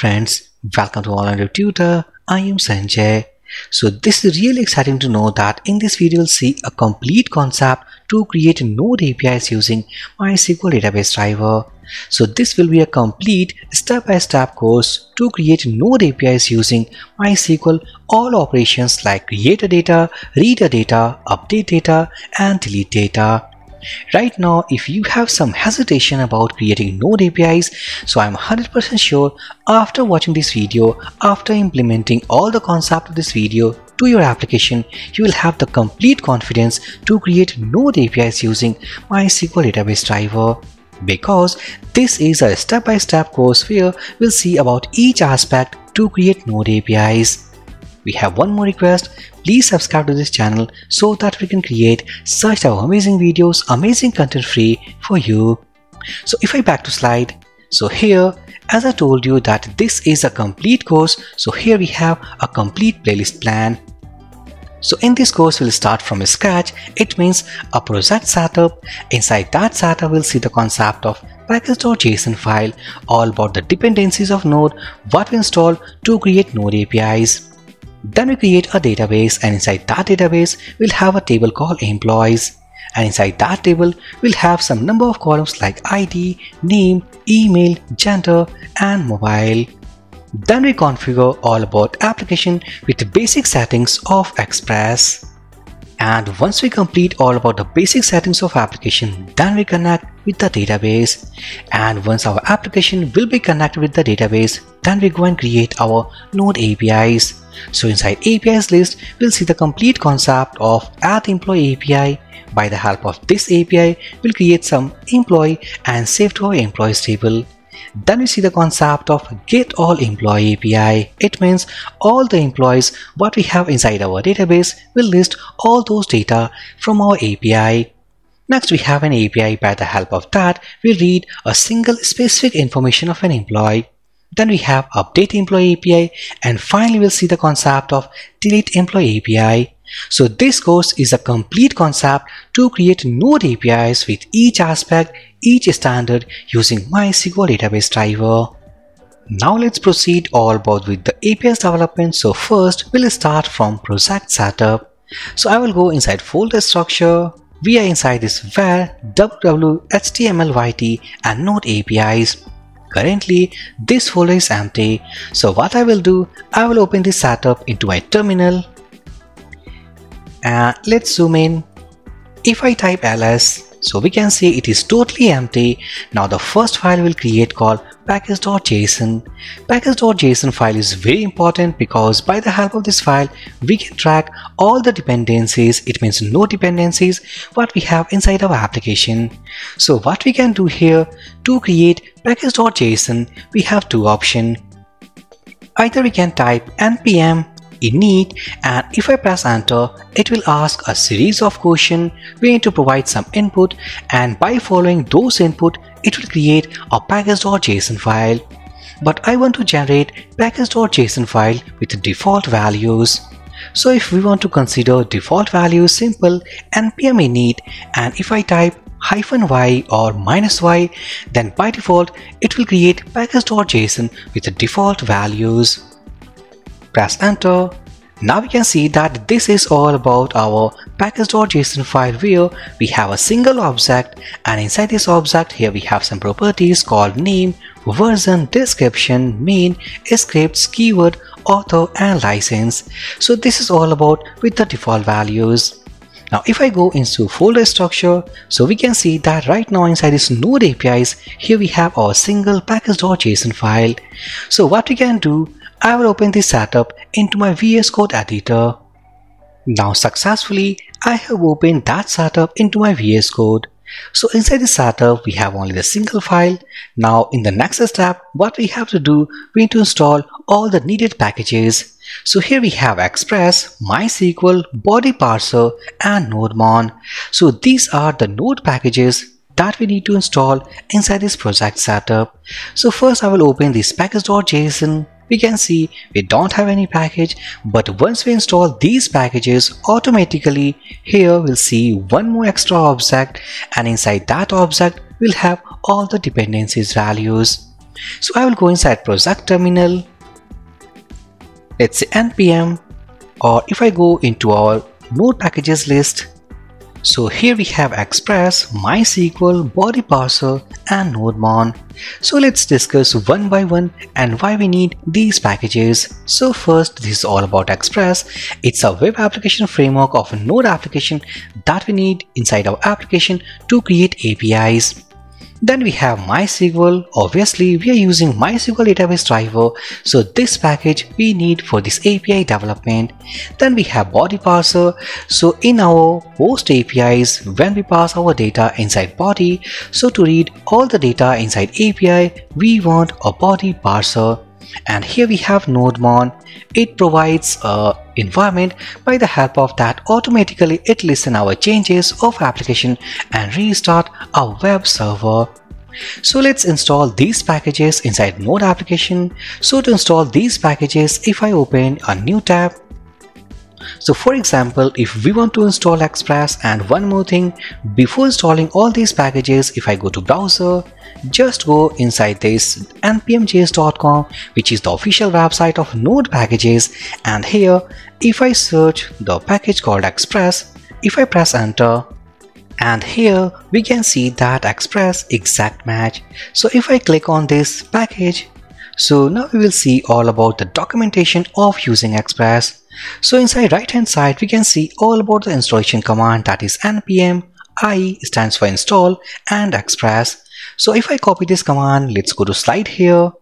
friends, welcome to All Tutor. I am Sanjay. So this is really exciting to know that in this video you'll see a complete concept to create node APIs using MySQL database driver. So this will be a complete step-by-step -step course to create node APIs using MySQL all operations like create a data, read a data, update data and delete data. Right now, if you have some hesitation about creating Node APIs, so I'm 100% sure after watching this video, after implementing all the concept of this video to your application, you will have the complete confidence to create Node APIs using MySQL database driver because this is a step-by-step -step course where we'll see about each aspect to create Node APIs. We have one more request, please subscribe to this channel so that we can create such amazing videos, amazing content free for you. So if I back to slide, so here as I told you that this is a complete course, so here we have a complete playlist plan. So in this course we'll start from scratch, it means a project setup. Inside that setup we'll see the concept of package.json file, all about the dependencies of Node, what we install to create Node APIs. Then we create a database and inside that database we'll have a table called employees and inside that table we'll have some number of columns like ID, name, email, gender and mobile. Then we configure all about application with basic settings of Express. And once we complete all about the basic settings of application, then we connect with the database. And once our application will be connected with the database, then we go and create our Node APIs. So inside APIs list, we'll see the complete concept of add employee API. By the help of this API, we'll create some employee and save to our employees table. Then we see the concept of get all employee API. It means all the employees what we have inside our database will list all those data from our API. Next we have an API by the help of that we read a single specific information of an employee. Then we have update employee API and finally we'll see the concept of delete employee API. So this course is a complete concept to create node APIs with each aspect, each standard using MySQL database driver. Now let's proceed all about with the APIs development. So first we'll start from project setup. So I will go inside folder structure. We are inside this var www htmlyt and node APIs. Currently, this folder is empty. So what I will do, I will open this setup into my terminal. And let's zoom in. If I type ls, so we can see it is totally empty. Now the first file will create called package.json. Package.json file is very important because by the help of this file, we can track all the dependencies. It means no dependencies what we have inside our application. So what we can do here to create package.json, we have two options. Either we can type npm init and if I press enter it will ask a series of questions we need to provide some input and by following those input it will create a package.json file. But I want to generate package.json file with default values. So if we want to consider default values simple npm init and if I type hyphen y or minus y then by default it will create package.json with default values press enter. Now we can see that this is all about our package.json file where we have a single object and inside this object here we have some properties called name, version, description, main, scripts, keyword, author and license. So this is all about with the default values. Now if I go into folder structure, so we can see that right now inside this node APIs, here we have our single package.json file. So what we can do, I will open this setup into my VS Code editor. Now successfully, I have opened that setup into my VS Code. So inside the setup, we have only the single file. Now in the next step, what we have to do, we need to install all the needed packages. So here we have Express, MySQL, Body Parser and NodeMon. So these are the node packages that we need to install inside this project setup. So first I will open this package.json we can see we don't have any package but once we install these packages automatically here we'll see one more extra object and inside that object we'll have all the dependencies values So I will go inside project terminal. Let's say npm or if I go into our node packages list so here we have Express, MySQL, Body Parser and NodeMon. So let's discuss one by one and why we need these packages. So first this is all about Express. It's a web application framework of a node application that we need inside our application to create APIs. Then we have MySQL. Obviously, we are using MySQL database driver. So this package we need for this API development. Then we have body parser. So in our post APIs, when we pass our data inside body, so to read all the data inside API, we want a body parser and here we have nodemon it provides a environment by the help of that automatically it listen our changes of application and restart our web server. So let's install these packages inside node application. So to install these packages if i open a new tab so for example, if we want to install Express and one more thing, before installing all these packages, if I go to browser, just go inside this npmjs.com which is the official website of node packages. And here if I search the package called Express, if I press enter, and here we can see that express exact match. So if i click on this package so now we will see all about the documentation of using express so inside right hand side we can see all about the installation command that is npm i stands for install and express. So if I copy this command let's go to slide here.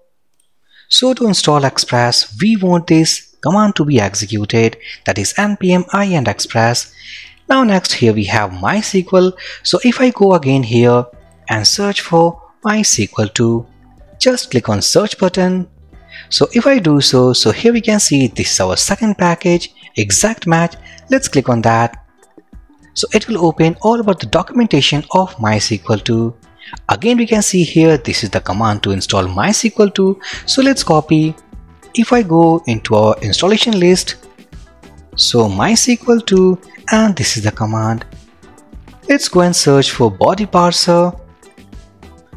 So to install express we want this command to be executed that is npm i and express. Now next here we have MySQL. So if I go again here and search for MySQL2 just click on search button so if I do so, so here we can see this is our second package, exact match. Let's click on that. So it will open all about the documentation of MySQL2. Again, we can see here, this is the command to install MySQL2. So let's copy. If I go into our installation list, so MySQL2 and this is the command. Let's go and search for body parser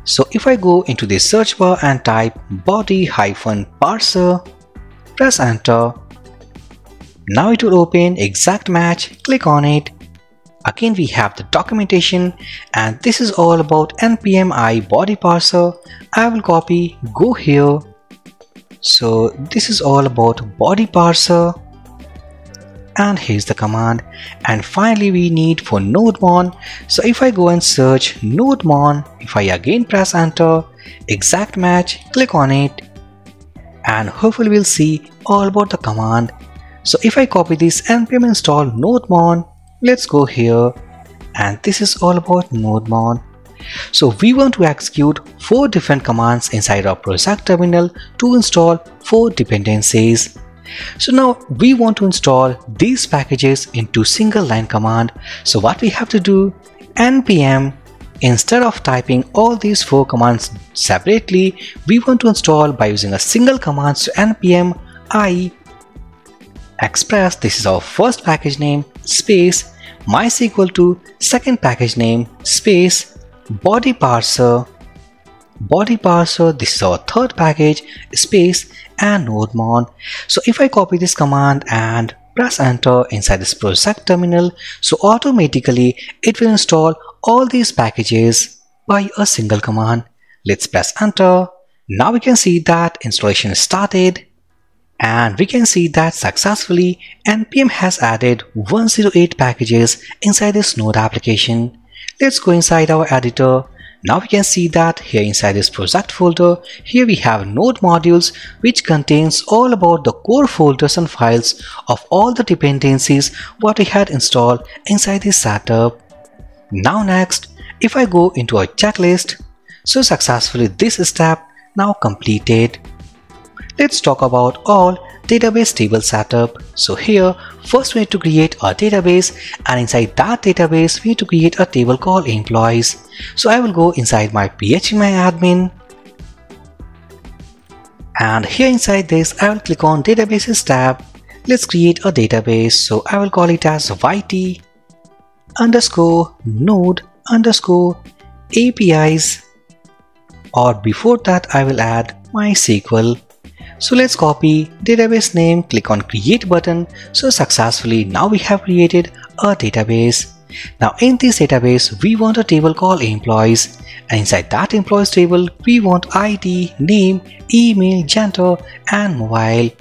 so if I go into the search bar and type body-parser, press enter. Now it will open exact match, click on it. Again we have the documentation and this is all about npm i body parser. I will copy, go here. So this is all about body parser and here's the command. And finally we need for nodemon so if I go and search nodemon if I again press enter exact match click on it and hopefully we'll see all about the command. So if I copy this npm install nodemon let's go here. And this is all about nodemon so we want to execute four different commands inside our project terminal to install four dependencies so now we want to install these packages into single line command. So what we have to do npm instead of typing all these four commands separately, we want to install by using a single command so npm i express this is our first package name space mysql2 second package name space body parser body parser this is our third package space and nodemon so if i copy this command and press enter inside this project terminal so automatically it will install all these packages by a single command. Let's press enter. Now we can see that installation started and we can see that successfully npm has added 108 packages inside this node application. Let's go inside our editor now we can see that here inside this project folder, here we have node modules which contains all about the core folders and files of all the dependencies what we had installed inside this setup. Now next, if I go into a checklist, so successfully this step now completed. Let's talk about all database table setup. So here, first we need to create a database and inside that database, we need to create a table called employees. So I will go inside my phpMyAdmin and here inside this, I will click on databases tab. Let's create a database. So I will call it as yt underscore node underscore APIs or before that I will add MySQL. So let's copy database name, click on create button. So successfully now we have created a database. Now in this database we want a table called employees and inside that employees table we want ID, name, email, gender and mobile.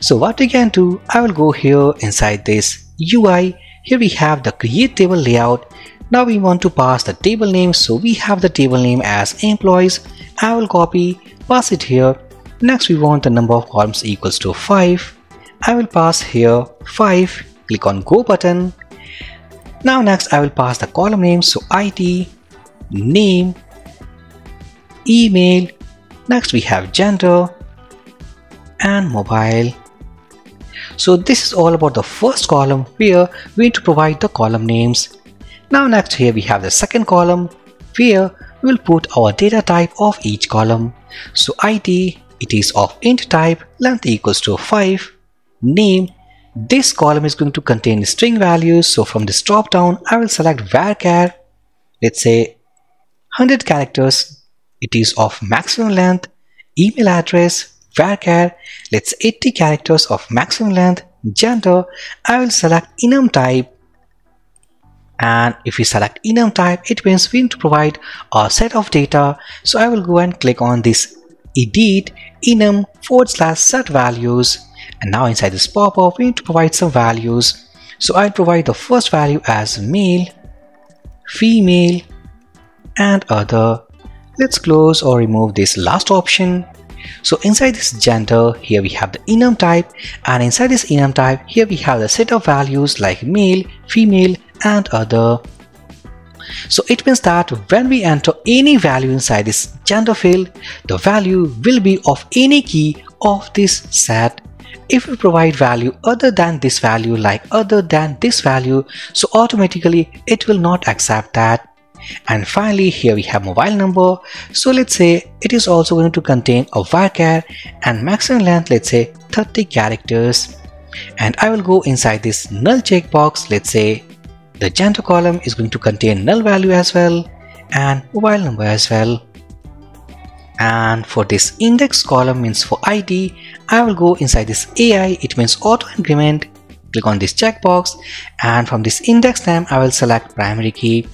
So what we can do, I will go here inside this UI. Here we have the create table layout. Now we want to pass the table name. So we have the table name as employees. I will copy, pass it here. Next we want the number of columns equals to 5. I will pass here 5. Click on go button. Now next I will pass the column name. So ID, name, email. Next we have gender, and mobile. So this is all about the first column where we need to provide the column names. Now next here we have the second column where we will put our data type of each column. So ID it is of int type length equals to 5 name this column is going to contain string values. So from this drop down I will select varchar let's say 100 characters. It is of maximum length email address varchar let's 80 characters of maximum length gender. I will select enum type. And if we select enum type it means we need to provide a set of data. So I will go and click on this edit enum forward slash set values. And now inside this pop-up we need to provide some values. So I'll provide the first value as male female and other. Let's close or remove this last option. So inside this gender, here we have the enum type. And inside this enum type, here we have the set of values like male, female and other. So it means that when we enter any value inside this gender field, the value will be of any key of this set. If we provide value other than this value like other than this value, so automatically it will not accept that. And finally here we have mobile number. So let's say it is also going to contain a varchar and maximum length let's say 30 characters. And I will go inside this null checkbox let's say the gender column is going to contain null value as well and mobile number as well. And for this index column means for ID I will go inside this AI it means auto increment. Click on this checkbox. And from this index name I will select primary key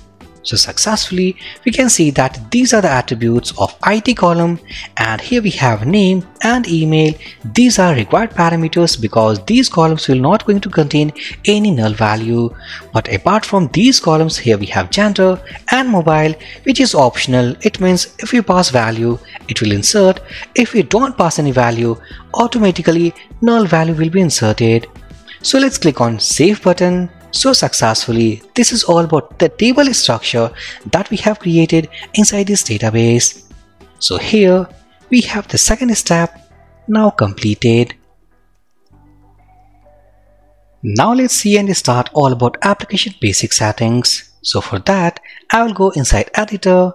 so successfully, we can see that these are the attributes of ID column and here we have name and email. These are required parameters because these columns will not going to contain any null value. But apart from these columns, here we have gender and mobile, which is optional. It means if we pass value, it will insert. If we don't pass any value, automatically null value will be inserted. So let's click on save button so successfully. This is all about the table structure that we have created inside this database. So here we have the second step now completed. Now let's see and start all about application basic settings. So for that, I will go inside editor.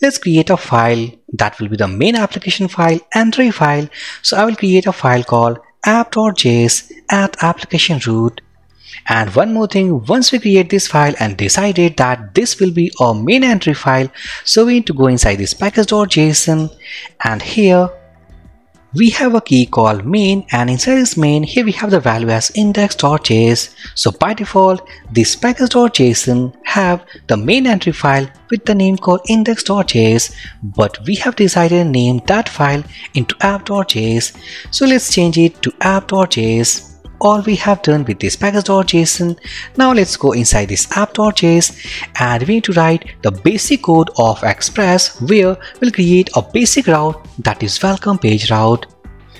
Let's create a file that will be the main application file entry file. So I will create a file called app.js at application root and one more thing, once we create this file and decided that this will be our main entry file, so we need to go inside this package.json and here we have a key called main and inside this main here we have the value as index.js so by default this package.json have the main entry file with the name called index.js but we have decided to name that file into app.js so let's change it to app.js all we have done with this package.json. Now let's go inside this app.js and we need to write the basic code of Express where we'll create a basic route that is welcome page route.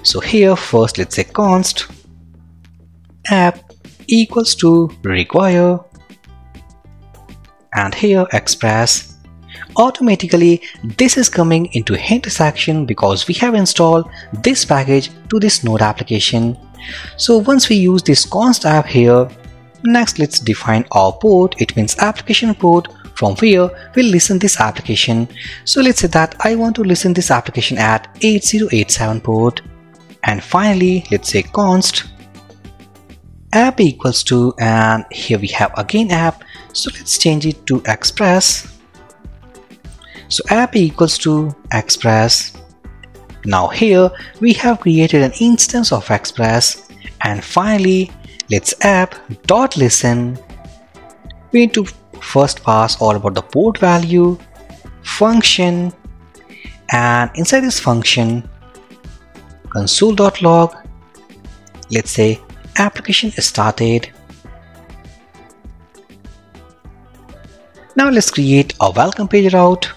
So here first let's say const app equals to require and here express automatically this is coming into hint section because we have installed this package to this node application so once we use this const app here, next let's define our port. It means application port from where we'll listen this application. So let's say that I want to listen this application at 8087 port. And finally, let's say const app equals to and here we have again app. So let's change it to express. So app equals to express. Now here we have created an instance of express. And finally let's app dot listen. We need to first pass all about the port value, function and inside this function console.log let's say application started. Now let's create a welcome page route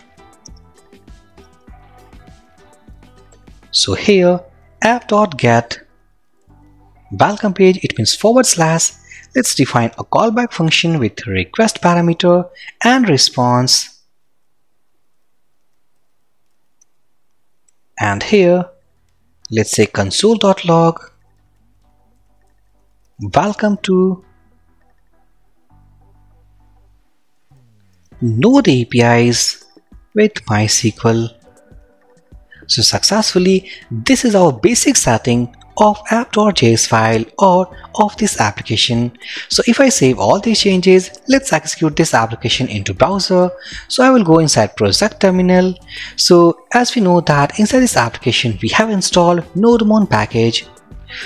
so here app.get welcome page it means forward slash. Let's define a callback function with request parameter and response. And here let's say console.log welcome to node apis with mysql so successfully this is our basic setting of app.js file or of this application. So if I save all these changes, let's execute this application into browser. So I will go inside project terminal. So as we know that inside this application, we have installed nodemon package.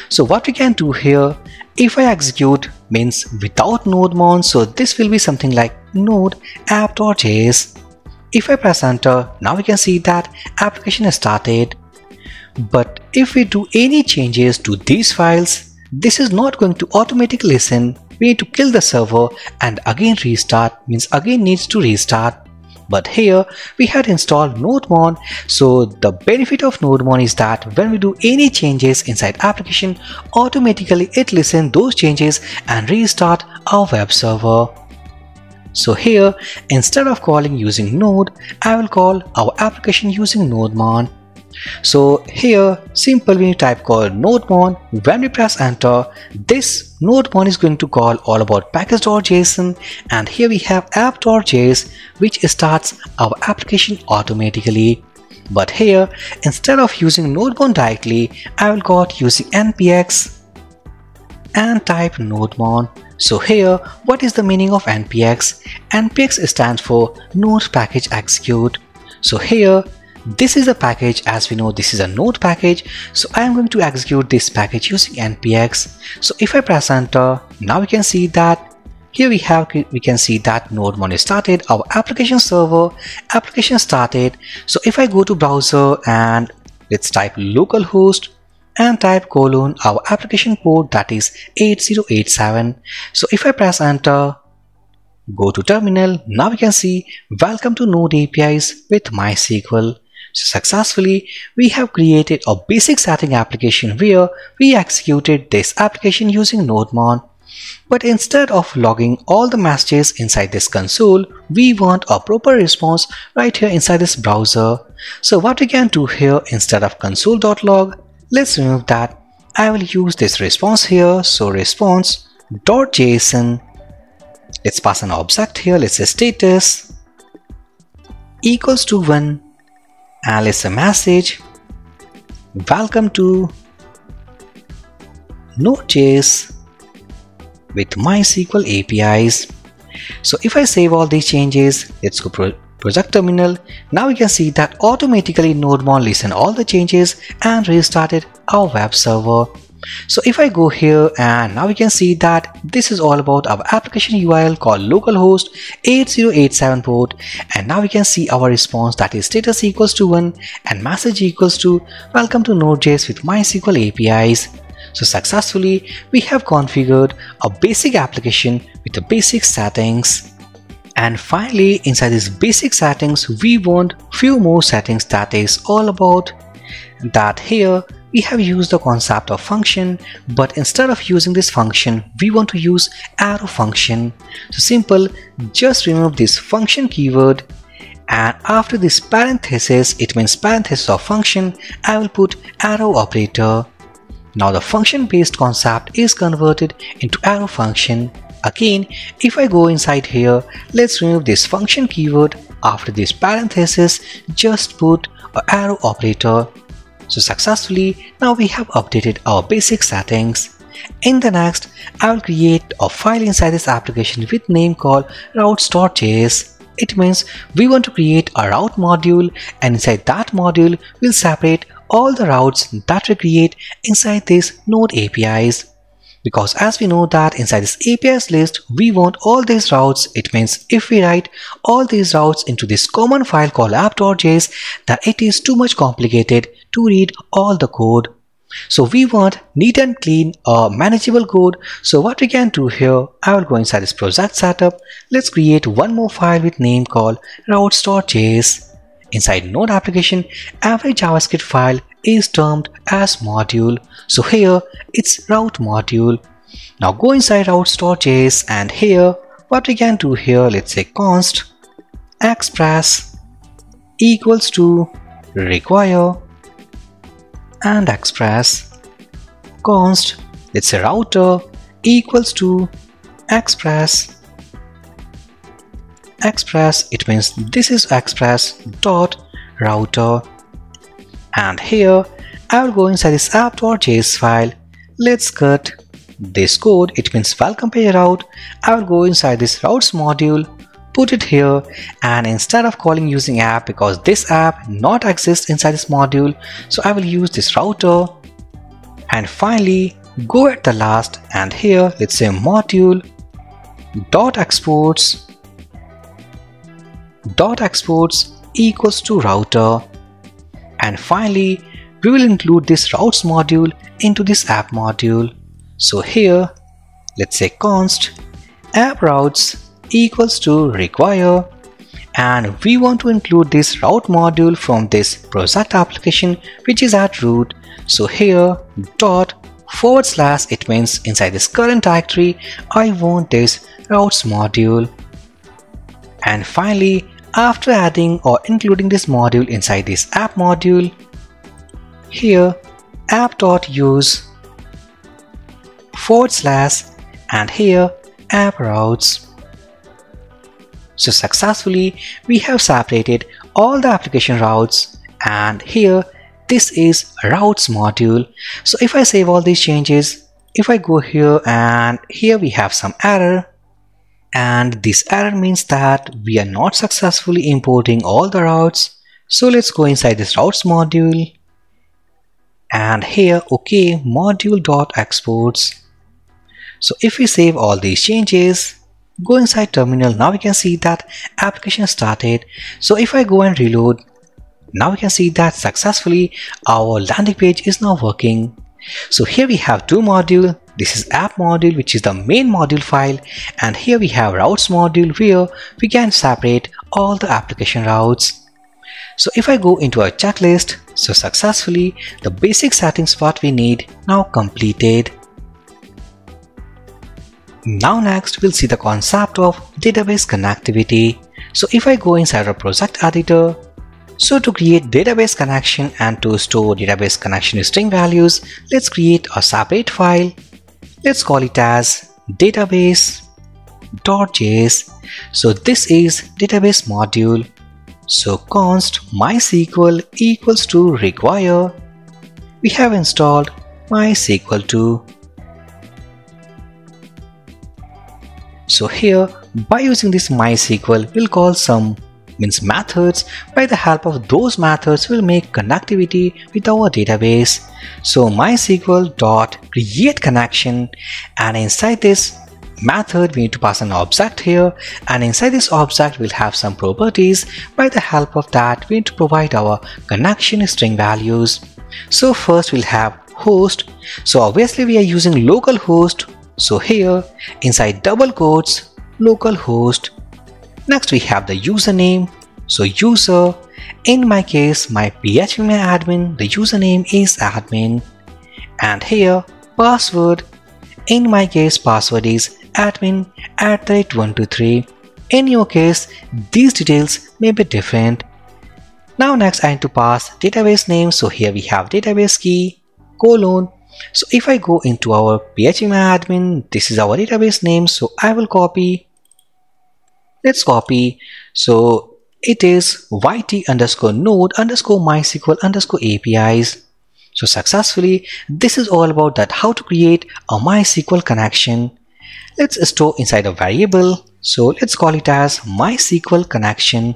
So what we can do here, if I execute means without nodemon, so this will be something like node app.js. If I press enter, now we can see that application has started but if we do any changes to these files, this is not going to automatically listen. We need to kill the server and again restart means again needs to restart. But here we had installed nodemon so the benefit of nodemon is that when we do any changes inside application automatically it listen those changes and restart our web server. So here instead of calling using node I will call our application using nodemon. So here simple we type call nodemon. When we press enter this nodemon is going to call all about package.json and here we have app.js which starts our application automatically. But here instead of using nodemon directly I will call using npx and type nodemon so here what is the meaning of npx npx stands for node package execute. So here this is a package. As we know this is a node package. So I am going to execute this package using npx so if I press enter now we can see that here we have we can see that nodemon is started our application server application started. So if I go to browser and let's type localhost and type colon our application port that is 8087 so if I press enter go to terminal now we can see welcome to node apis with mysql so successfully, we have created a basic setting application where we executed this application using nodemon. But instead of logging all the messages inside this console, we want a proper response right here inside this browser. So what we can do here instead of console.log, let's remove that. I will use this response here. So response dot json. Let's pass an object here. Let's say status equals to 1 Alice a message Welcome to Node.js with MySQL APIs. So if I save all these changes, let's go project terminal. Now we can see that automatically nodemon listen all the changes and restarted our web server. So if I go here and now we can see that this is all about our application URL called localhost 8087 port and now we can see our response that is status equals to 1 and message equals to welcome to Node.js with MySQL APIs. So successfully we have configured a basic application with the basic settings. And finally inside these basic settings we want few more settings that is all about that here. We have used the concept of function but instead of using this function we want to use arrow function. So simple just remove this function keyword and after this parenthesis it means parenthesis of function I will put arrow operator. Now the function based concept is converted into arrow function again if I go inside here let's remove this function keyword after this parenthesis just put a arrow operator so successfully, now we have updated our basic settings. In the next, I will create a file inside this application with name called routes.js. It means we want to create a route module and inside that module we'll separate all the routes that we create inside this node APIs. Because as we know that inside this APIs list, we want all these routes. It means if we write all these routes into this common file called app.js, that it is too much complicated to read all the code. So we want neat and clean a manageable code. So what we can do here, I will go inside this project setup. Let's create one more file with name called routes.js. Inside node application, every JavaScript file is termed as module. So here it's route module. Now go inside routes.js and here what we can do here, let's say const express equals to require and express const let's say router equals to express express it means this is express dot router and here I will go inside this app.js file. Let's cut this code. It means welcome page route I will go inside this routes module put it here and instead of calling using app because this app not exists inside this module so I will use this router. And finally go at the last and here let's say module dot exports dot exports equals to router and finally we will include this routes module into this app module. So here let's say const app routes equals to require. And we want to include this route module from this project application which is at root. So here dot forward slash it means inside this current directory I want this routes module. And finally after adding or including this module inside this app module here app.use forward slash and here app routes so successfully we have separated all the application routes and here this is routes module. So if I save all these changes, if I go here and here we have some error and this error means that we are not successfully importing all the routes. So let's go inside this routes module and here okay module dot exports. So if we save all these changes go inside terminal now we can see that application started so if I go and reload now we can see that successfully our landing page is now working so here we have two module this is app module which is the main module file and here we have routes module where we can separate all the application routes so if I go into our checklist so successfully the basic settings what we need now completed now next we'll see the concept of database connectivity. So if I go inside our project editor, so to create database connection and to store database connection string values, let's create a separate file. Let's call it as database.js. So this is database module. So const mysql equals to require. We have installed mysql2 So here by using this MySQL we'll call some means methods by the help of those methods we'll make connectivity with our database. So mysql dot create connection and inside this method we need to pass an object here and inside this object we'll have some properties. By the help of that we need to provide our connection string values. So first we'll have host. So obviously we are using localhost so here inside double quotes localhost. Next we have the username. So user, in my case my PHP admin, the username is admin. And here password, in my case password is admin at the rate 123. In your case these details may be different. Now next I need to pass database name so here we have database key colon so if I go into our phpMyAdmin, this is our database name. So I will copy. Let's copy. So it is yt underscore node underscore mysql underscore apis. So successfully, this is all about that how to create a MySQL connection. Let's store inside a variable. So let's call it as MySQL connection.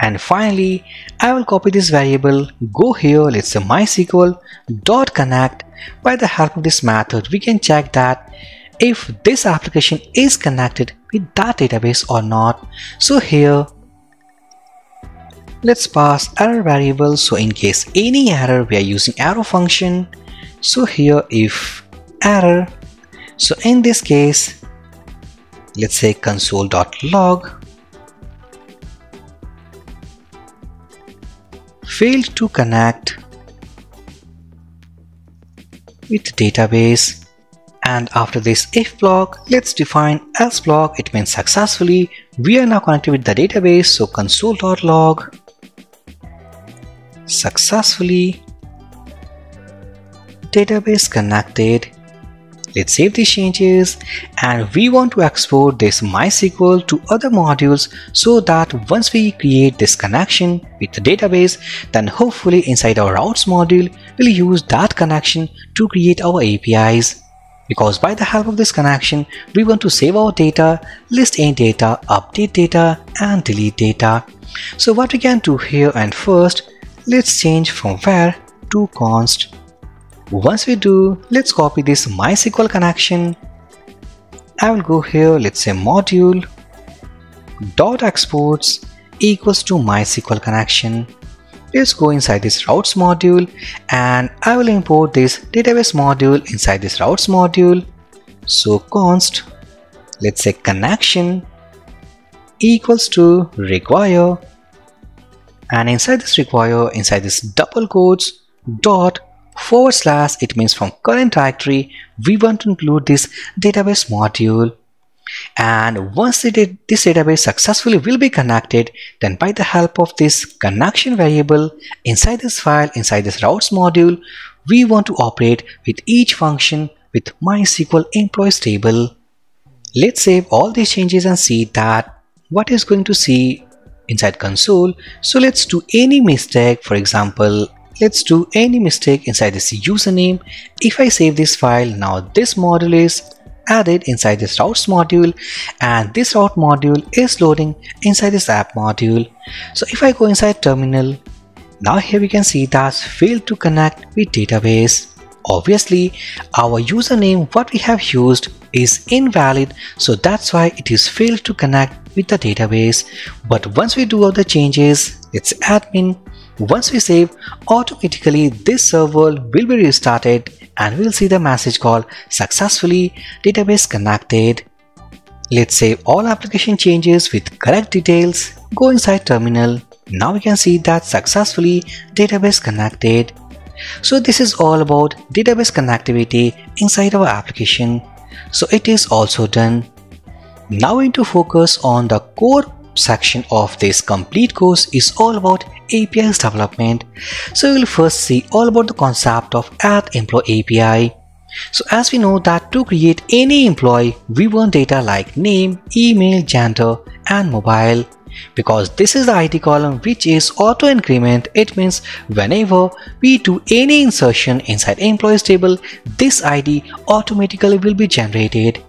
And finally, I will copy this variable, go here, let's say MySQL dot connect. By the help of this method, we can check that if this application is connected with that database or not. So here, let's pass error variable. So in case any error, we are using arrow function. So here if error, so in this case, let's say console.log failed to connect with database and after this if block let's define else block. It means successfully we are now connected with the database. So console.log successfully database connected. Let's save these changes. And we want to export this MySQL to other modules so that once we create this connection with the database then hopefully inside our routes module we'll use that connection to create our APIs because by the help of this connection we want to save our data, list any data, update data and delete data. So what we can do here and first let's change from var to const. Once we do, let's copy this MySQL connection. I will go here, let's say module dot exports equals to MySQL connection let's go inside this routes module and I will import this database module inside this routes module. So const let's say connection equals to require and inside this require inside this double quotes dot forward slash it means from current directory we want to include this database module and once this database successfully will be connected then by the help of this connection variable inside this file inside this routes module we want to operate with each function with mysql employees table. Let's save all these changes and see that what is going to see inside console. So let's do any mistake. For example let's do any mistake inside this username. If i save this file now this module is added inside this routes module. And this route module is loading inside this app module. So if i go inside terminal now here we can see that failed to connect with database. Obviously our username what we have used is invalid. So that's why it is failed to connect with the database. But once we do all the changes it's admin once we save automatically this server will be restarted and we'll see the message called successfully database connected. Let's save all application changes with correct details. Go inside terminal. Now we can see that successfully database connected. So this is all about database connectivity inside our application. So it is also done. Now we need to focus on the core section of this complete course is all about APIs development. So we will first see all about the concept of add employee API. So as we know that to create any employee, we want data like name, email, gender and mobile. Because this is the ID column which is auto increment, it means whenever we do any insertion inside employees table, this ID automatically will be generated.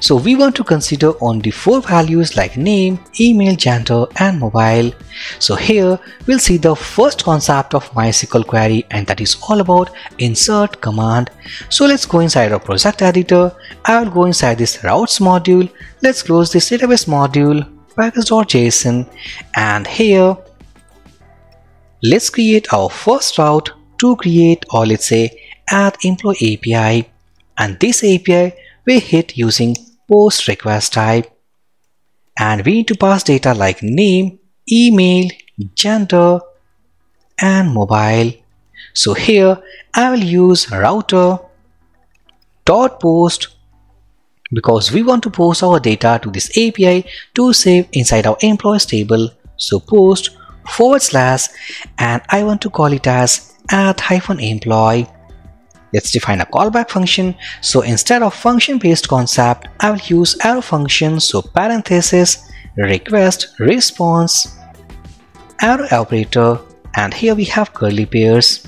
So we want to consider only four values like name, email, gender and mobile. So here we'll see the first concept of MySQL query and that is all about insert command. So let's go inside our project editor. I will go inside this routes module. Let's close this database module package.json and here let's create our first route to create or let's say add employee API and this API we hit using post request type and we need to pass data like name, email, gender and mobile. So here I will use router dot post because we want to post our data to this API to save inside our employees table. So post forward slash and I want to call it as add hyphen employee Let's define a callback function. So instead of function based concept, I will use arrow function. So parenthesis, request, response, arrow operator, and here we have curly braces.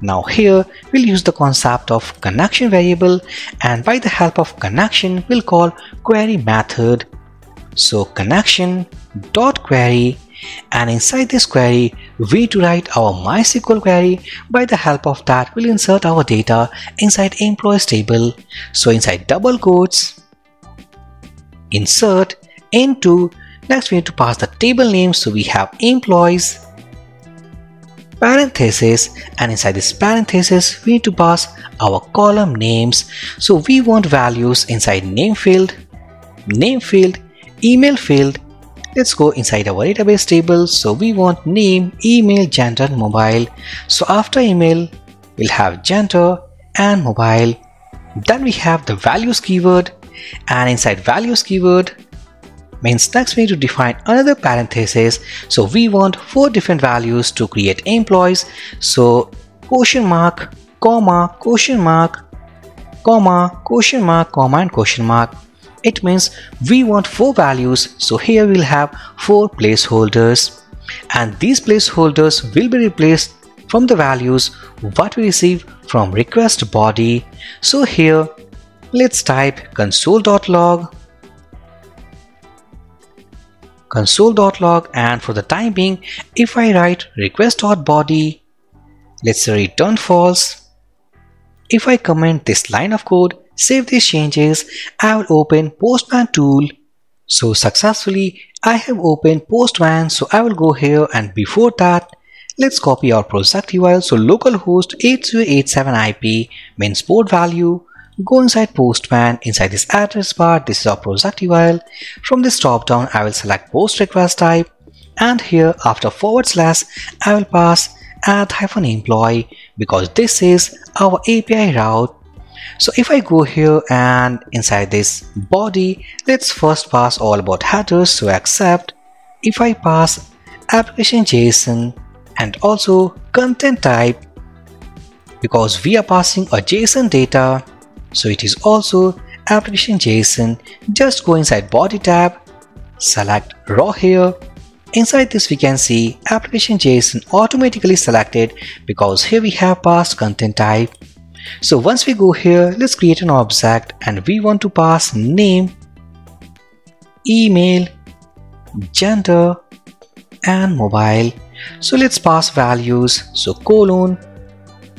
Now here we'll use the concept of connection variable and by the help of connection we'll call query method. So connection dot query and inside this query we to write our MySQL query by the help of that we'll insert our data inside employees table. So inside double quotes insert into next we need to pass the table name so we have employees parenthesis and inside this parenthesis we need to pass our column names. So we want values inside name field name field email field let's go inside our database table. So we want name email gender mobile. So after email we'll have gender and mobile. Then we have the values keyword. And inside values keyword means next we need to define another parenthesis. So we want four different values to create employees. So question mark comma question mark comma question mark comma and question mark it means we want four values so here we'll have four placeholders. And these placeholders will be replaced from the values what we receive from request body. So here let's type console.log console.log and for the time being if I write request.body let's say return false. If I comment this line of code save these changes, I will open Postman tool. So successfully, I have opened Postman. So I will go here and before that, let's copy our project URL. So localhost 8087 IP means port value. Go inside Postman. Inside this address bar, this is our project URL. From this drop down, I will select post request type. And here after forward slash, I will pass add hyphen employee because this is our API route so if I go here and inside this body let's first pass all about headers so accept. If I pass application JSON and also content type because we are passing a JSON data so it is also application JSON. Just go inside body tab select raw here. Inside this we can see application JSON automatically selected because here we have passed content type so once we go here, let's create an object and we want to pass name, email, gender and mobile. So let's pass values. So colon,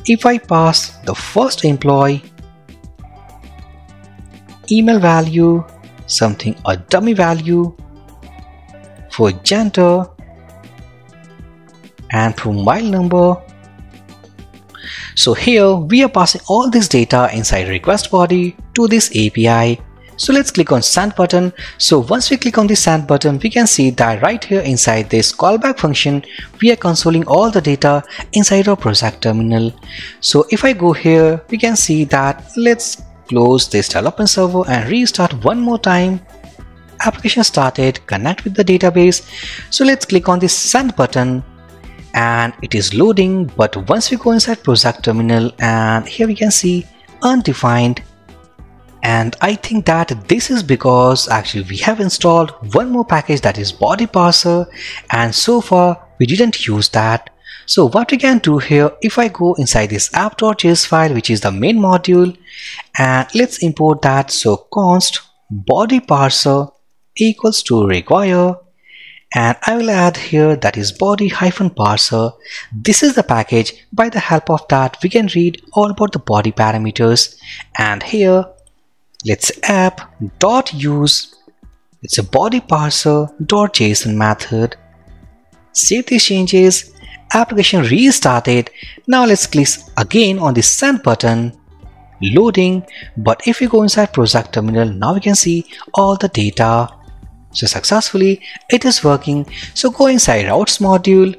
if I pass the first employee, email value, something a dummy value for gender and for mobile number so here we are passing all this data inside request body to this API. So let's click on send button. So once we click on the send button, we can see that right here inside this callback function, we are consoling all the data inside our project terminal. So if I go here, we can see that let's close this development server and restart one more time application started connect with the database so let's click on this send button and it is loading but once we go inside project terminal and here we can see undefined. And I think that this is because actually we have installed one more package that is body parser and so far we didn't use that. So what we can do here if I go inside this app.js file which is the main module and let's import that. So const body parser equals to require and I will add here that is body hyphen parser. This is the package. By the help of that, we can read all about the body parameters. And here, let's app dot use. It's a body parser dot JSON method. Save these changes. Application restarted. Now let's click again on the send button loading but if we go inside project terminal now we can see all the data so successfully it is working. So go inside routes module.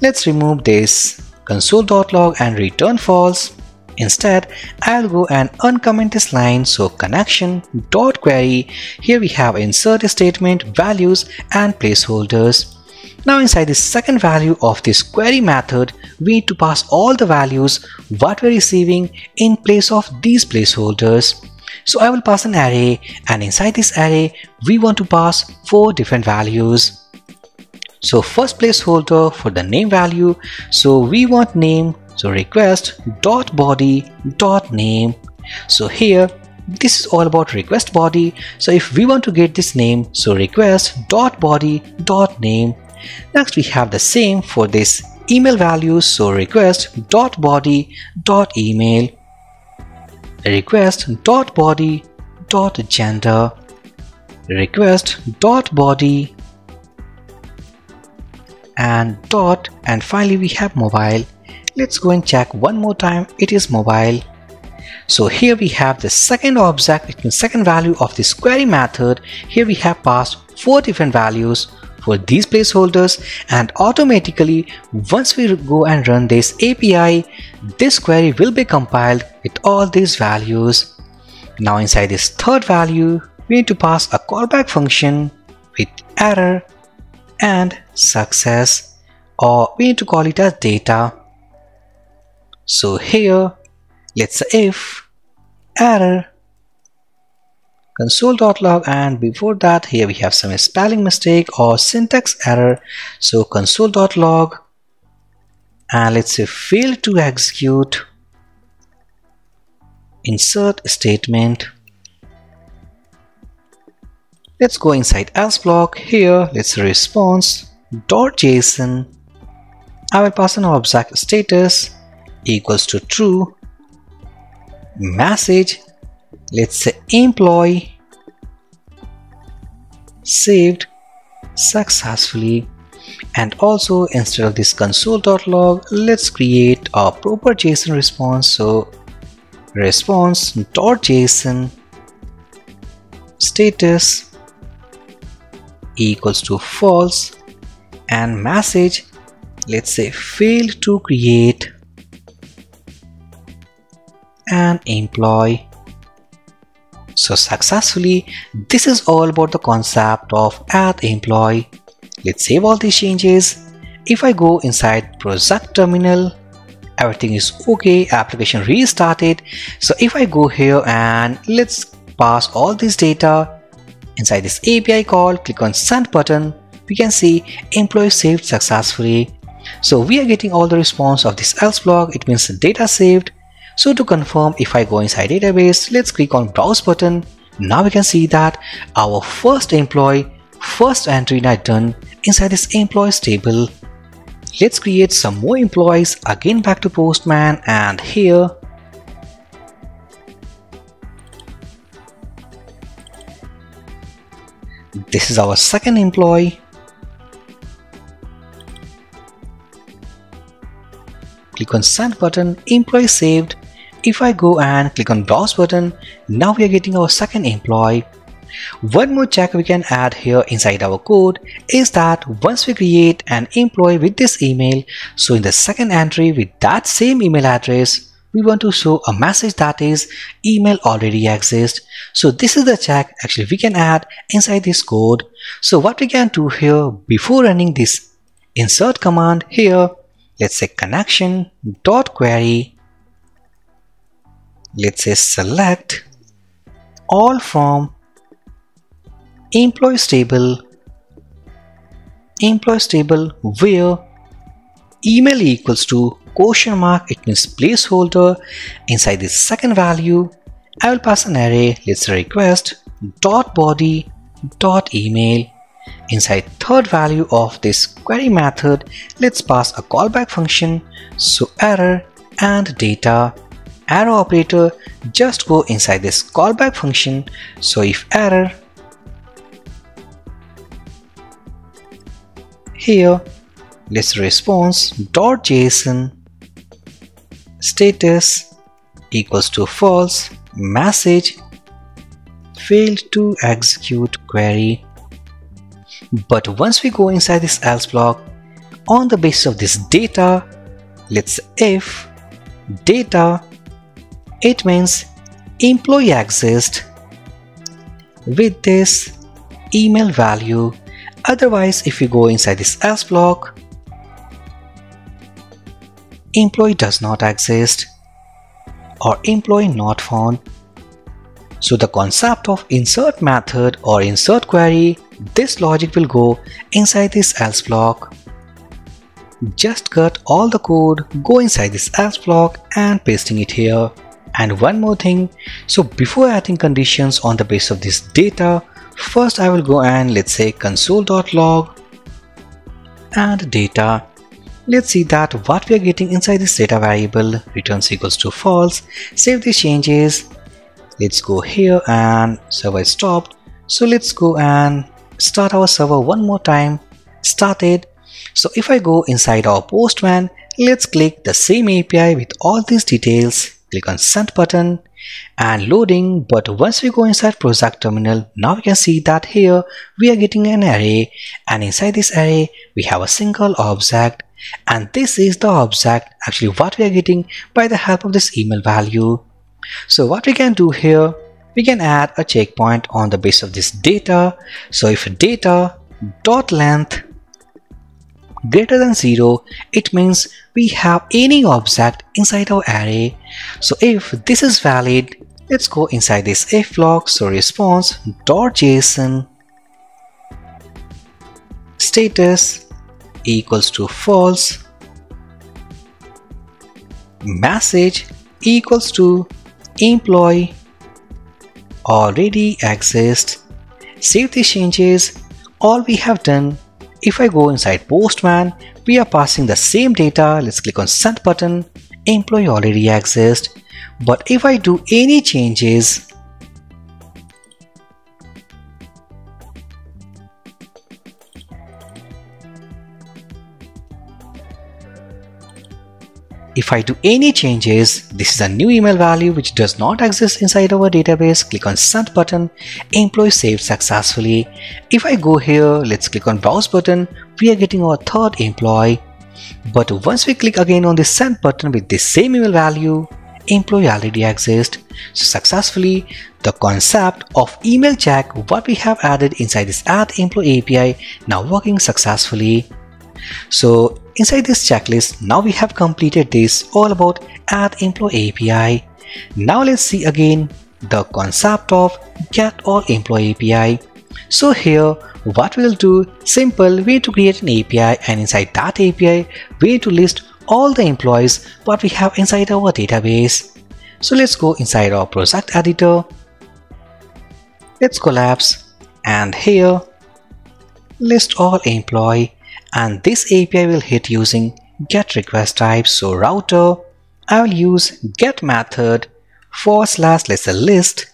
Let's remove this console.log and return false. Instead, I'll go and uncomment this line. So connection dot query. Here we have insert a statement, values and placeholders. Now inside the second value of this query method, we need to pass all the values what we're receiving in place of these placeholders. So I will pass an array and inside this array we want to pass four different values. So first placeholder for the name value. So we want name so request dot body dot name so here this is all about request body so if we want to get this name so request dot body dot name next we have the same for this email value. so request dot body dot email request dot body dot gender. Request dot body and dot. And finally we have mobile. Let's go and check one more time. It is mobile. So here we have the second object it means second value of this query method. Here we have passed four different values for these placeholders and automatically once we go and run this API this query will be compiled with all these values. Now inside this third value we need to pass a callback function with error and success or we need to call it as data. So here let's say if error console.log and before that here we have some spelling mistake or syntax error. So console.log and let's say fail to execute. Insert statement. Let's go inside else block. Here let's response dot json. I will pass an object status equals to true. Message let's say employee saved successfully and also instead of this console.log let's create a proper json response. So response.json status equals to false and message let's say failed to create an employee so successfully this is all about the concept of add employee. Let's save all these changes. If I go inside project terminal everything is okay application restarted. So if I go here and let's pass all this data inside this API call click on send button we can see employee saved successfully. So we are getting all the response of this else block it means the data saved so to confirm if I go inside database let's click on browse button. Now we can see that our first employee first entry is done inside this employees table. Let's create some more employees again back to postman and here. This is our second employee. Click on send button employee saved if I go and click on browse button now we are getting our second employee. One more check we can add here inside our code is that once we create an employee with this email so in the second entry with that same email address we want to show a message that is email already exists. So this is the check actually we can add inside this code. So what we can do here before running this insert command here let's say connection dot query let's say select all from employees table employees table where email equals to question mark it means placeholder inside the second value. I will pass an array let's say request dot body dot email inside third value of this query method. Let's pass a callback function so error and data arrow operator just go inside this callback function. So if error here let's response dot json status equals to false message failed to execute query. But once we go inside this else block on the basis of this data let's if data it means employee exists with this email value. Otherwise if we go inside this else block employee does not exist or employee not found. So the concept of insert method or insert query this logic will go inside this else block. Just cut all the code, go inside this else block and pasting it here. And one more thing, so before adding conditions on the base of this data, first I will go and let's say console.log and data. Let's see that what we are getting inside this data variable returns equals to false. Save these changes. Let's go here and server is stopped. So let's go and start our server one more time. Started. So if I go inside our postman, let's click the same API with all these details click on send button and loading but once we go inside project terminal now we can see that here we are getting an array and inside this array we have a single object and this is the object actually what we are getting by the help of this email value. So what we can do here we can add a checkpoint on the base of this data. So if data dot length greater than 0 it means we have any object inside our array. So if this is valid let's go inside this if block so response dot json status equals to false. Message equals to employee. Already exists save these changes. All we have done if I go inside Postman, we are passing the same data. Let's click on send button. Employee already exists. But if I do any changes, If I do any changes, this is a new email value which does not exist inside our database. Click on send button, employee saved successfully. If I go here, let's click on browse button, we are getting our third employee. But once we click again on the send button with the same email value, employee already exists. So successfully, the concept of email check what we have added inside this add employee API now working successfully. So inside this checklist, now we have completed this all about add employee API. Now let's see again the concept of get all employee API. So here what we'll do simple we need to create an API and inside that API we need to list all the employees what we have inside our database. So let's go inside our project editor. Let's collapse and here list all employee and this API will hit using get request type. So router I will use get method forward slash let's say list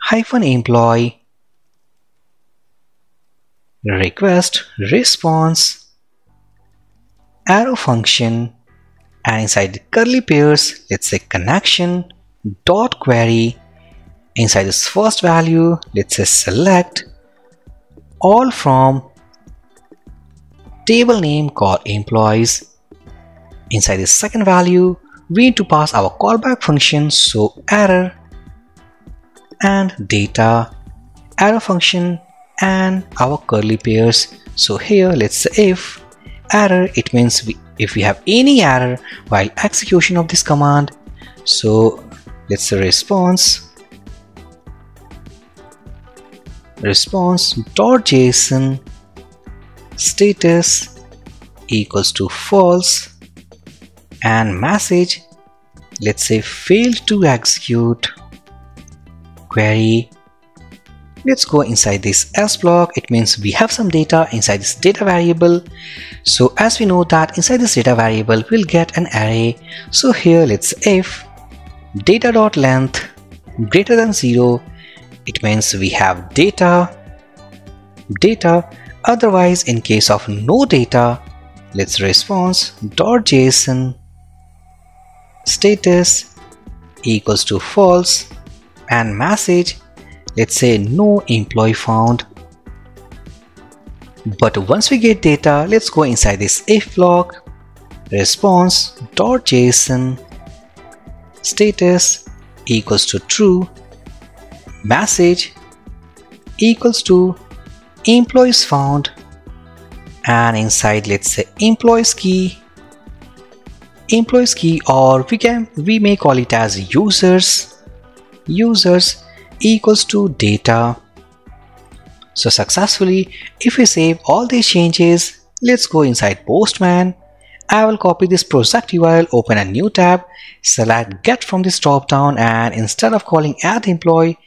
hyphen employee request response arrow function and inside the curly braces let's say connection dot query inside this first value let's say select all from table name called employees. Inside the second value, we need to pass our callback function so error and data arrow function and our curly braces so here let's say if error it means we, if we have any error while execution of this command so let's say response response dot json status equals to false and message let's say failed to execute query. Let's go inside this else block. It means we have some data inside this data variable. So as we know that inside this data variable we'll get an array. So here let's if data dot length greater than 0 it means we have data data Otherwise, in case of no data, let's response.json status equals to false and message let's say no employee found. But once we get data let's go inside this if block response.json status equals to true message equals to employees found and inside let's say employees key employees key or we can we may call it as users users equals to data so successfully if we save all these changes let's go inside Postman. I will copy this project URL, open a new tab, select get from this drop down and instead of calling add employee,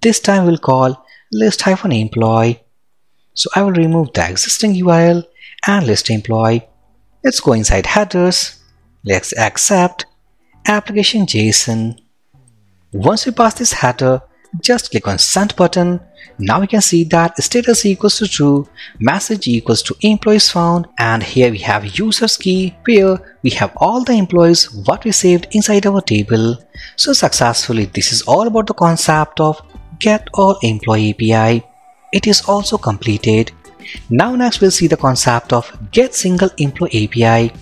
this time we'll call list-employee. So I will remove the existing URL and list employee. Let's go inside headers. Let's accept application JSON. Once we pass this header, just click on send button. Now we can see that status equals to true, message equals to employees found and here we have users key where we have all the employees what we saved inside our table. So successfully this is all about the concept of get all employee API. It is also completed. Now next we'll see the concept of get single employee API.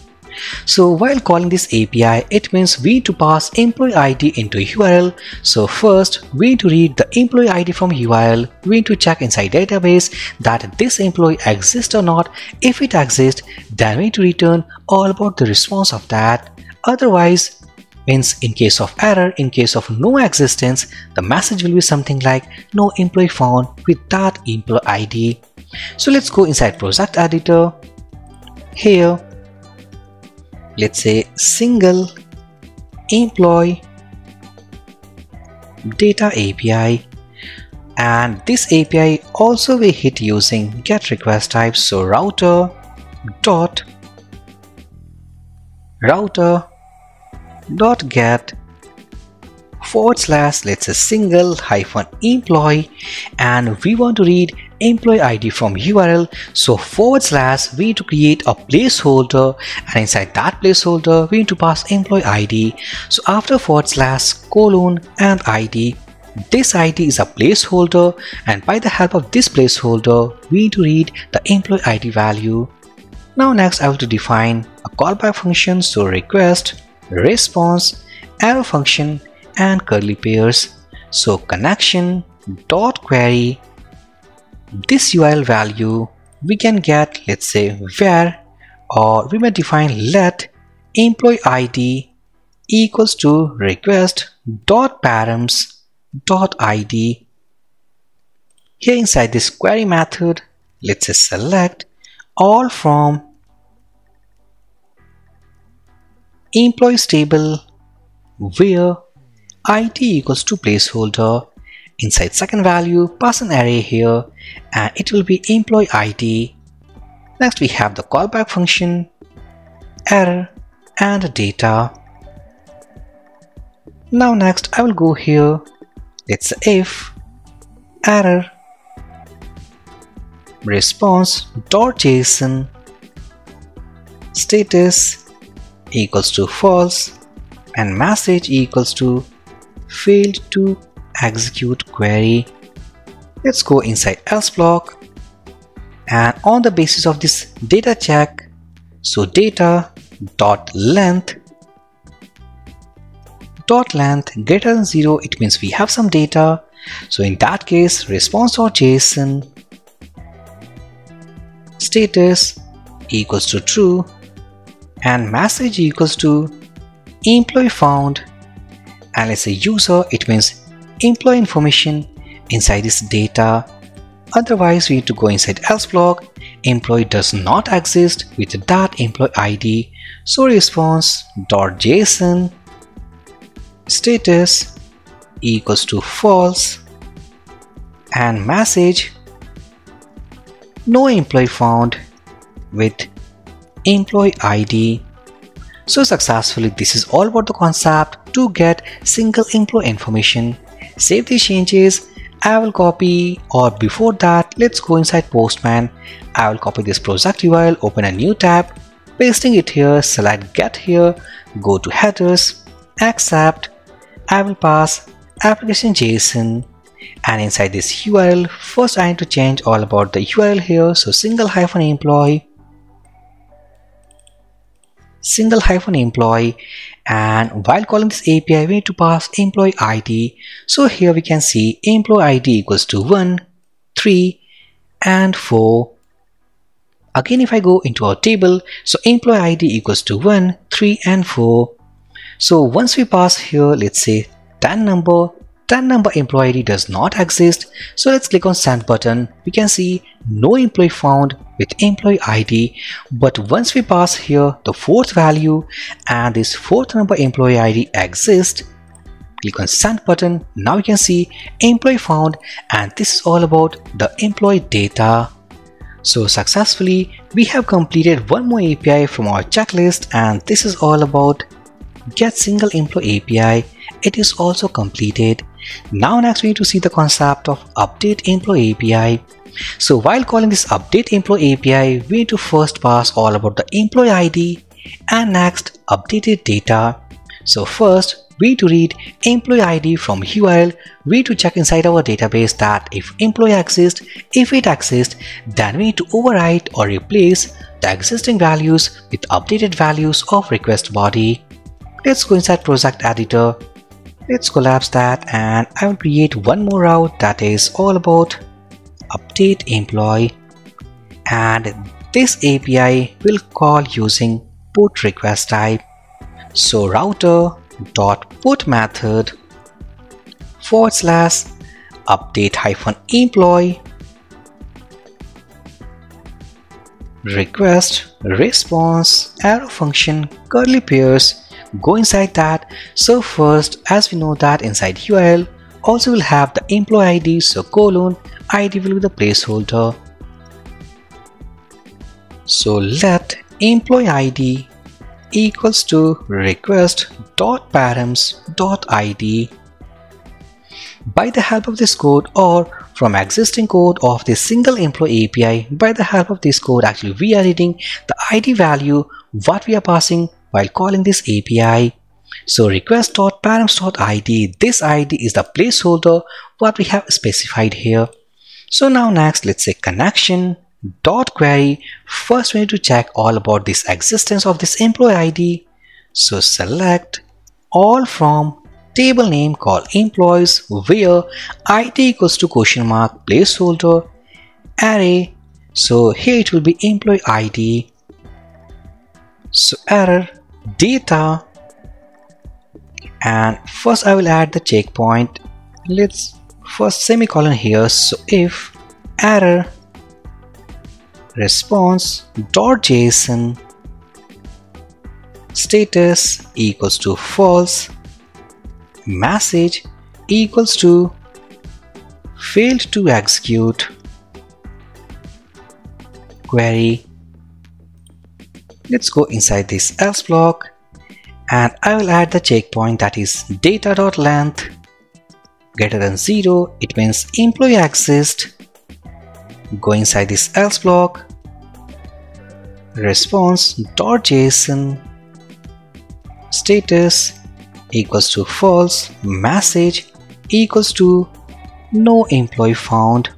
So while calling this API, it means we need to pass employee ID into URL. So first, we need to read the employee ID from URL. We need to check inside database that this employee exists or not. If it exists, then we need to return all about the response of that. Otherwise, means in case of error, in case of no existence, the message will be something like no employee found with that employee ID. So let's go inside project editor. Here, let's say single employee data API and this API also we hit using get request type so router dot router dot get forward slash let's say single hyphen employee and we want to read employee ID from URL. So forward slash we need to create a placeholder and inside that placeholder we need to pass employee ID. So after forward slash colon and ID this ID is a placeholder and by the help of this placeholder we need to read the employee ID value. Now next I will to define a callback function so request, response, arrow function and curly braces. So connection dot query this URL value we can get let's say where or we may define let employee ID equals to request dot params dot ID here inside this query method let's say select all from employees table where id equals to placeholder. Inside second value pass an array here and it will be employee id next we have the callback function error and data. Now next i will go here. Let's if error response dot json status equals to false and message equals to failed to execute query. Let's go inside else block. And on the basis of this data check, so data dot length dot length greater than 0 it means we have some data. So in that case response.json status equals to true and message equals to employee found. And let's say user it means employee information inside this data. Otherwise we need to go inside else block. Employee does not exist with that employee id so response dot json status equals to false. And message no employee found with employee id so successfully this is all about the concept to get single employee information. Save these changes. I will copy or before that let's go inside Postman. I will copy this project URL, open a new tab, pasting it here, select get here, go to headers, accept. I will pass application JSON and inside this URL first I need to change all about the URL here so single hyphen employee single hyphen employee and while calling this API we need to pass employee ID so here we can see employee ID equals to 1 3 and 4 again if I go into our table so employee ID equals to 1 3 and 4 so once we pass here let's say 10 number 10 number employee ID does not exist. So let's click on send button. We can see no employee found with employee ID but once we pass here the fourth value and this fourth number employee ID exists click on send button. Now you can see employee found and this is all about the employee data. So successfully we have completed one more API from our checklist and this is all about get single employee API it is also completed. Now next we need to see the concept of update employee API so while calling this update employee API we need to first pass all about the employee ID and next updated data so first we need to read employee ID from URL. We need to check inside our database that if employee exists, if it exists, then we need to overwrite or replace the existing values with updated values of request body. Let's go inside project editor. Let's collapse that and I will create one more route that is all about update employee and this API will call using put request type. So router dot put method forward slash update hyphen employee request response arrow function curly braces go inside that so first as we know that inside url also will have the employee id so colon id will be the placeholder. So let employee id equals to request dot params dot id by the help of this code or from existing code of this single employee API by the help of this code actually we are reading the ID value what we are passing while calling this API so request.params.id this ID is the placeholder what we have specified here so now next let's say connection dot query. First we need to check all about this existence of this employee id so select all from table name called employees where id equals to question mark placeholder array. So here it will be employee id so error data. And first i will add the checkpoint. Let's first semicolon here. So if error response dot json status equals to false message equals to failed to execute query let's go inside this else block and I will add the checkpoint that is data.length greater than 0 it means employee exists go inside this else block. Response.json status equals to false message equals to no employee found.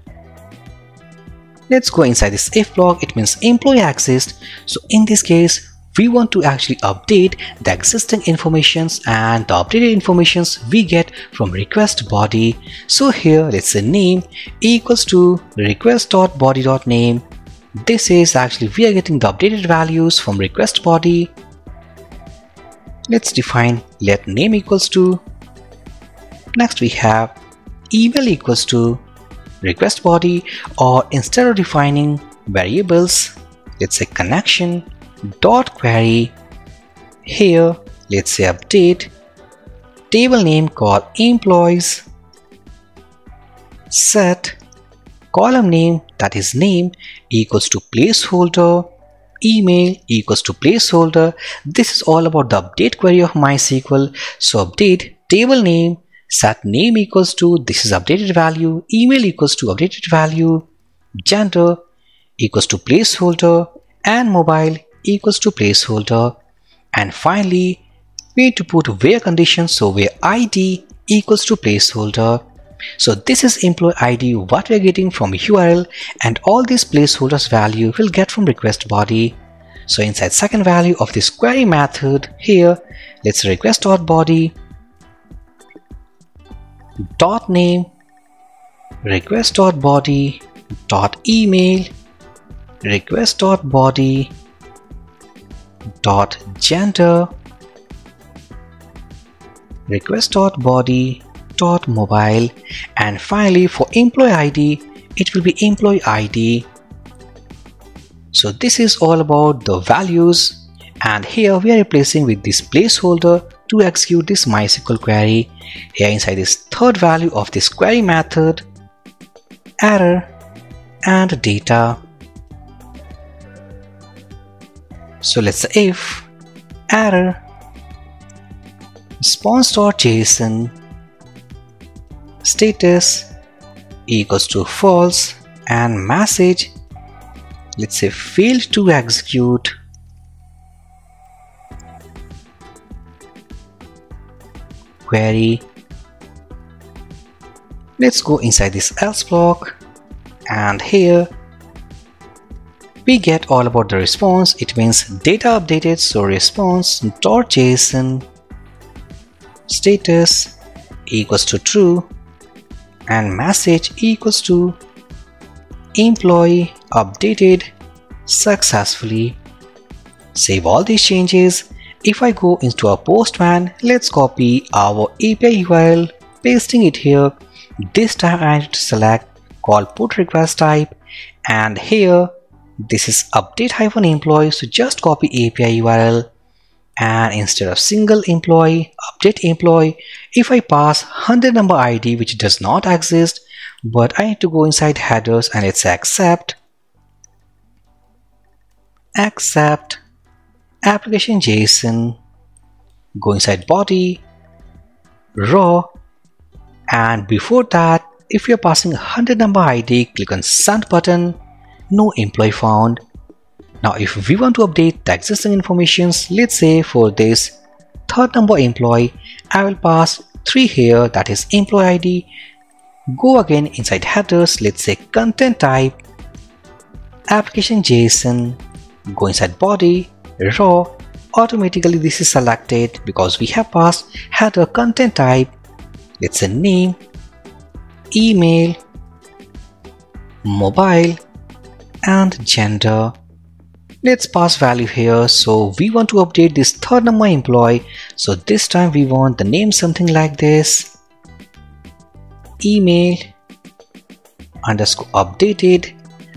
Let's go inside this if block it means employee exists so in this case we want to actually update the existing informations and the updated informations we get from request body. So here let's say name equals to request.body.name this is actually we are getting the updated values from request body. Let's define let name equals to. Next we have email equals to request body or instead of defining variables let's say connection dot query here. Let's say update. Table name called employees. Set. Column name that is name equals to placeholder. Email equals to placeholder. This is all about the update query of mysql. So update table name set name equals to this is updated value. Email equals to updated value. Gender equals to placeholder. And mobile equals to placeholder. And finally we need to put where condition so where id equals to placeholder. So this is employee id what we are getting from url and all these placeholders value will get from request body. So inside second value of this query method here let's request dot body dot name request dot body dot email request dot body dot gender request dot body dot mobile and finally for employee id it will be employee id so this is all about the values and here we are replacing with this placeholder to execute this MySQL query. Here inside this third value of this query method error and data so let's say if error response.json status equals to false and message let's say failed to execute query let's go inside this else block and here we get all about the response. It means data updated so response dot json status equals to true and message equals to employee updated successfully. Save all these changes. If I go into a postman let's copy our API URL pasting it here. This time I need to select call put request type and here this is update hyphen employee so just copy API URL and instead of single employee update employee. If I pass 100 number ID which does not exist but I need to go inside headers and it's accept. Accept. Application JSON go inside body. Raw. And before that if you're passing 100 number ID click on send button no employee found now if we want to update the existing informations, let's say for this third number employee, I will pass 3 here that is employee ID. Go again inside headers, let's say content type, application JSON, go inside body, raw, automatically this is selected because we have passed header content type, let's say name, email, mobile and gender. Let's pass value here. So we want to update this third number employee. So this time we want the name something like this. Email underscore updated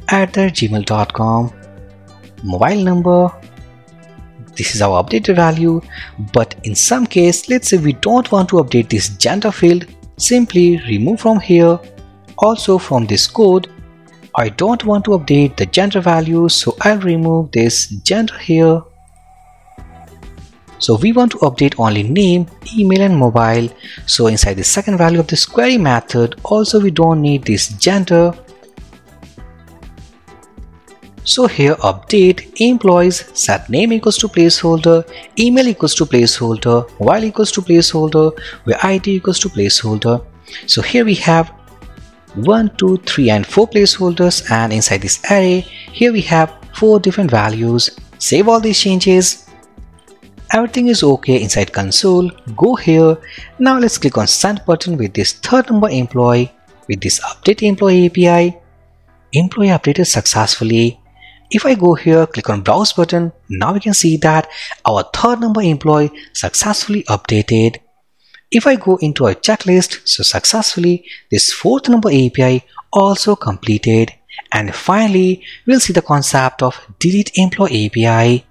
at the gmail.com mobile number. This is our updated value. But in some case let's say we don't want to update this gender field simply remove from here. Also from this code I don't want to update the gender value so I'll remove this gender here. So we want to update only name, email and mobile. So inside the second value of this query method also we don't need this gender. So here update employees set name equals to placeholder, email equals to placeholder, mobile equals to placeholder, where ID equals to placeholder. So here we have 1, 2, 3 and 4 placeholders and inside this array here we have 4 different values. Save all these changes. Everything is okay inside console. Go here. Now let's click on send button with this third number employee with this update employee API. Employee updated successfully. If I go here, click on browse button, now we can see that our third number employee successfully updated. If I go into a checklist, so successfully this fourth number API also completed. And finally, we'll see the concept of delete employee API.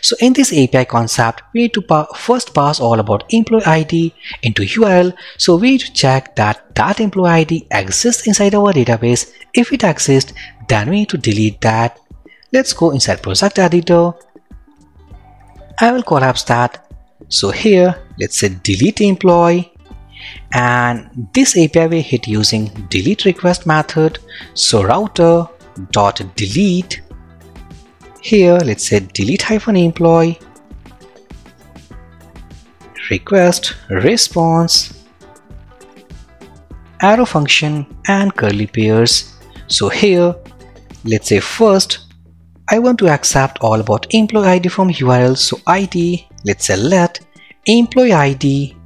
So in this API concept, we need to pa first pass all about employee ID into URL. So we need to check that that employee ID exists inside our database. If it exists, then we need to delete that. Let's go inside project editor. I will collapse that so here let's say delete employee. And this API we hit using delete request method. So router dot delete. Here let's say delete hyphen employee. Request response. Arrow function and curly braces. So here let's say first I want to accept all about employee ID from URL so ID let's say let employee id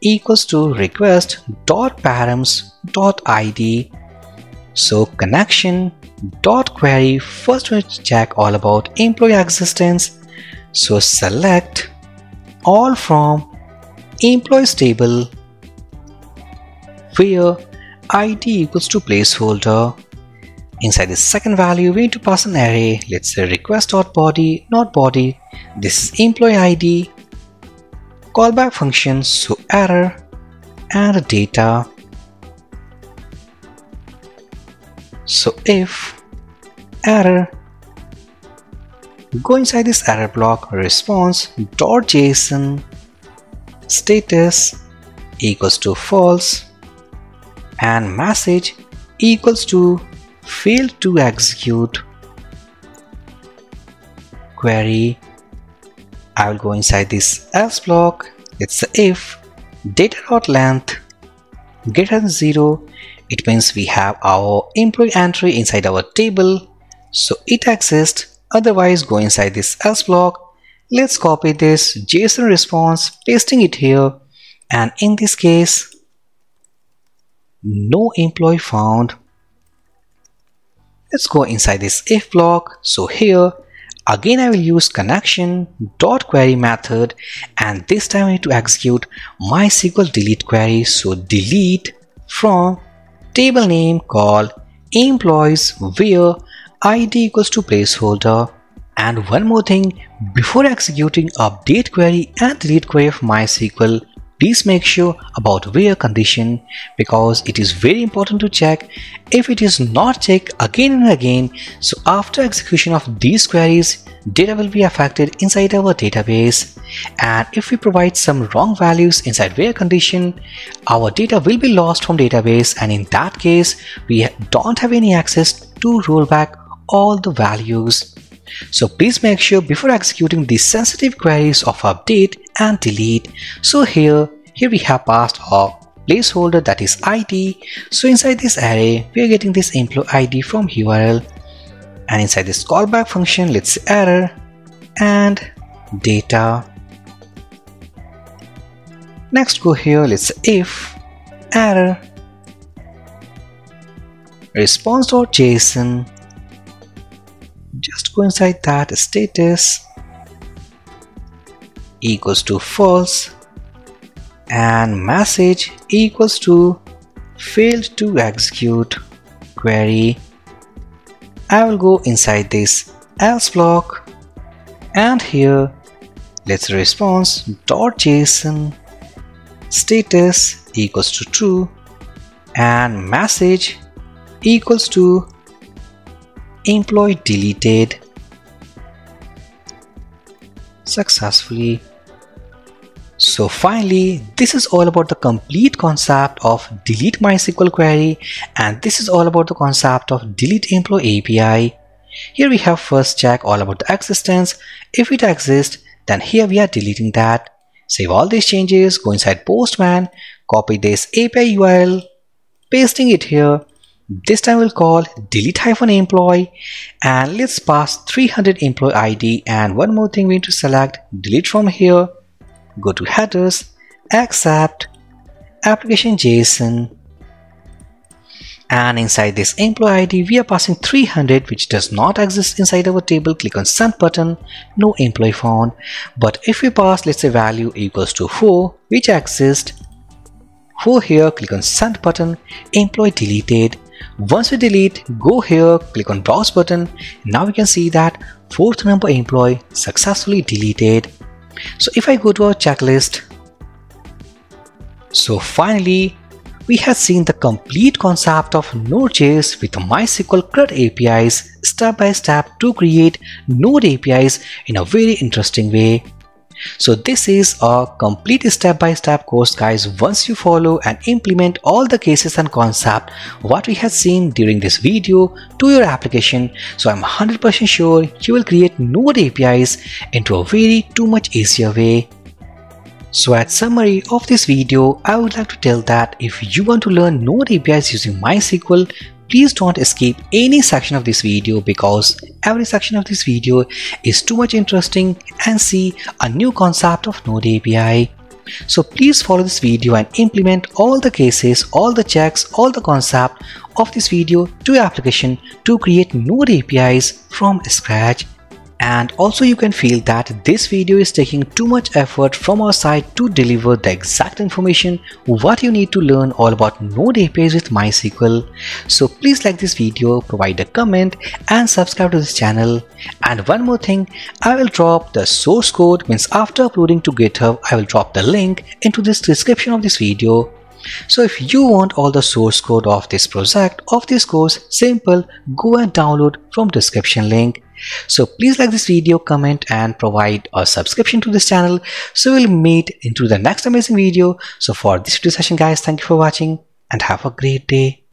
equals to request dot params dot id so connection dot query first we check all about employee existence so select all from employees table where id equals to placeholder Inside the second value, we need to pass an array. Let's say request dot body not body. This is employee ID. Callback function, so error and data. So if error, go inside this error block response dot json status equals to false and message equals to failed to execute query I will go inside this else block. It's if data dot length greater than 0 it means we have our employee entry inside our table. So it exists. Otherwise go inside this else block. Let's copy this json response pasting it here. And in this case no employee found. Let's go inside this if block. So here again I will use connection dot query method and this time I need to execute MySQL delete query. So delete from table name called employees where id equals to placeholder and one more thing before executing update query and delete query of MySQL Please make sure about where condition because it is very important to check if it is not checked again and again. So after execution of these queries data will be affected inside our database. And if we provide some wrong values inside where condition our data will be lost from database. And in that case we don't have any access to roll back all the values so please make sure before executing the sensitive queries of update and delete. So here, here we have passed a placeholder that is id. So inside this array, we are getting this employee id from URL. And inside this callback function, let's say error and data. Next go here, let's say if error response.json just go inside that status equals to false and message equals to failed to execute query. I will go inside this else block and here let's response dot json status equals to true and message equals to employee deleted successfully. So finally, this is all about the complete concept of delete MySQL query and this is all about the concept of delete employee API. Here we have first check all about the existence. If it exists, then here we are deleting that. Save all these changes, go inside Postman, copy this API URL, pasting it here this time we'll call delete employee and let's pass 300 employee ID and one more thing we need to select delete from here go to headers accept application JSON. And inside this employee ID we are passing 300 which does not exist inside our table. Click on send button no employee found. But if we pass let's say value equals to 4 which exists. For here click on send button employee deleted once we delete, go here, click on browse button. Now we can see that fourth number employee successfully deleted. So if I go to our checklist, so finally, we have seen the complete concept of Node.js with MySQL CRUD APIs step by step to create Node APIs in a very interesting way. So this is a complete step-by-step -step course guys once you follow and implement all the cases and concept what we have seen during this video to your application so I'm 100% sure you will create Node APIs into a very too much easier way. So at summary of this video, I would like to tell that if you want to learn Node APIs using MySQL, Please don't skip any section of this video because every section of this video is too much interesting and see a new concept of Node API. So please follow this video and implement all the cases, all the checks, all the concept of this video to your application to create Node APIs from scratch. And also you can feel that this video is taking too much effort from our side to deliver the exact information what you need to learn all about node apis with mysql. So please like this video provide a comment and subscribe to this channel. And one more thing i will drop the source code means after uploading to github i will drop the link into this description of this video so if you want all the source code of this project of this course simple go and download from description link. So please like this video comment and provide a subscription to this channel. So we'll meet into the next amazing video. So for this video session guys thank you for watching and have a great day